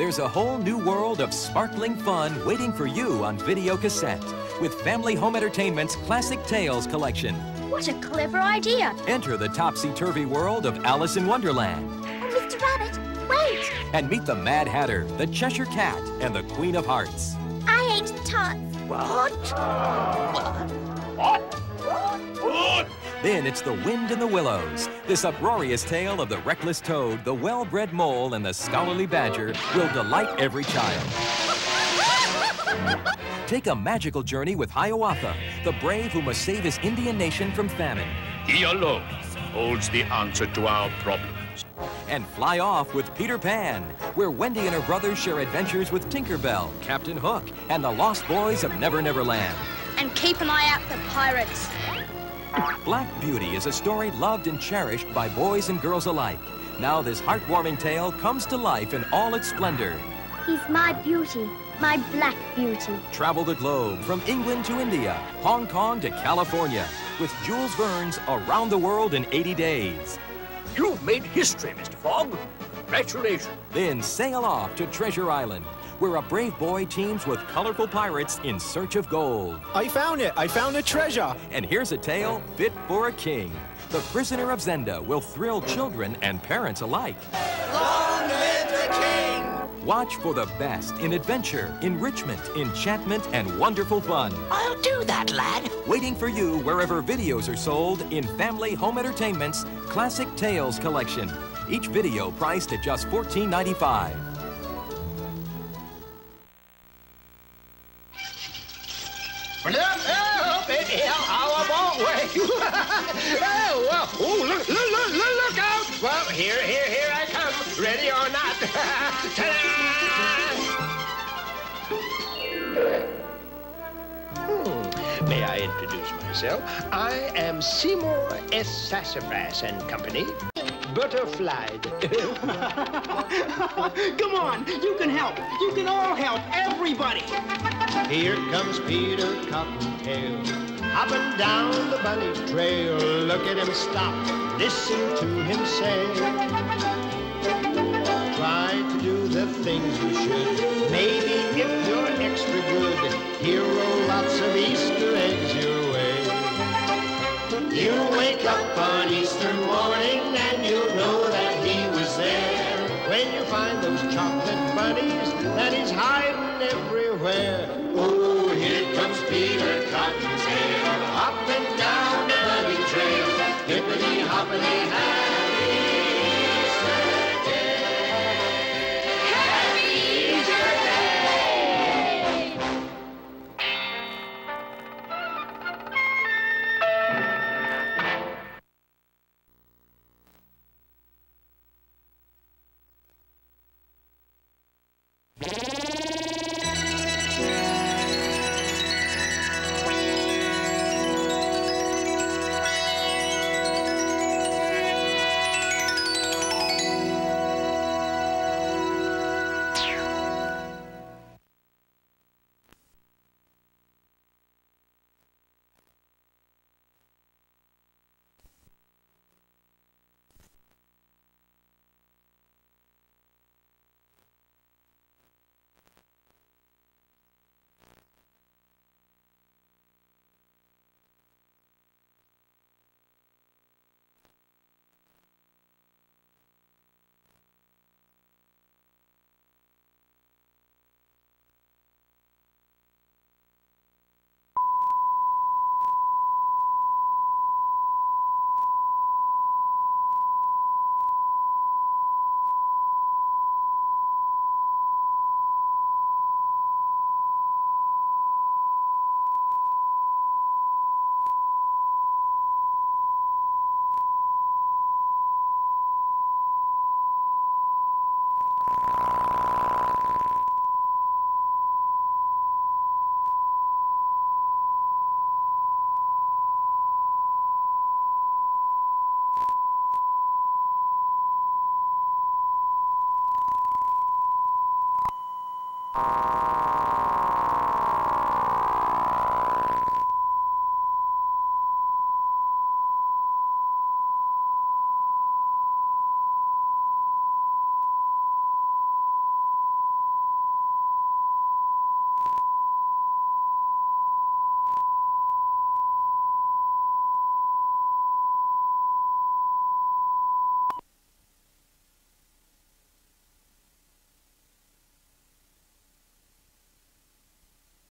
There's a whole new world of sparkling fun waiting for you on video cassette with Family Home Entertainment's Classic Tales collection. What a clever idea. Enter the topsy-turvy world of Alice in Wonderland. Oh, Mr. Rabbit, wait. And meet the Mad Hatter, the Cheshire Cat, and the Queen of Hearts. I hate tarts. What? What? What? Then it's the wind in the willows. This uproarious tale of the reckless toad, the well-bred mole, and the scholarly badger will delight every child. Take a magical journey with Hiawatha, the brave who must save his Indian nation from famine. He alone holds the answer to our problems. And fly off with Peter Pan, where Wendy and her brothers share adventures with Tinkerbell, Captain Hook, and the Lost Boys of Never Never Land. And keep an eye out for pirates. Black Beauty is a story loved and cherished by boys and girls alike. Now this heartwarming tale comes to life in all its splendor. He's my beauty, my black beauty. Travel the globe from England to India, Hong Kong to California, with Jules Verne's Around the World in 80 Days. You've made history, Mr. Fogg. Congratulations. Then sail off to Treasure Island, where a brave boy teams with colorful pirates in search of gold. I found it! I found a treasure! And here's a tale fit for a king. The Prisoner of Zenda will thrill children and parents alike. Long live the king! Watch for the best in adventure, enrichment, enchantment, and wonderful fun. I'll do that, lad. Waiting for you wherever videos are sold in Family Home Entertainment's Classic Tales collection. Each video priced at just $14.95. oh, oh, look, look, look, look, look out. Well, here, here, here I come. Ready or not. Ta-da! Hmm. May I introduce myself? I am Seymour S. Sassafras and Company. Butterflied. Come on, you can help. You can all help. Everybody. Here comes Peter Cottontail, hopping down the bunny trail. Look at him stop, listen to him say. Try to do the things you should. Maybe if you're extra good, he'll roll lots of Easter eggs your way. You wake up on Easter morning and you'll know that he was there. When you find those chocolate bunnies that he's hiding everywhere. Oh, here comes Peter Cottontail, hopping down the bunny trail. Hippity hoppity you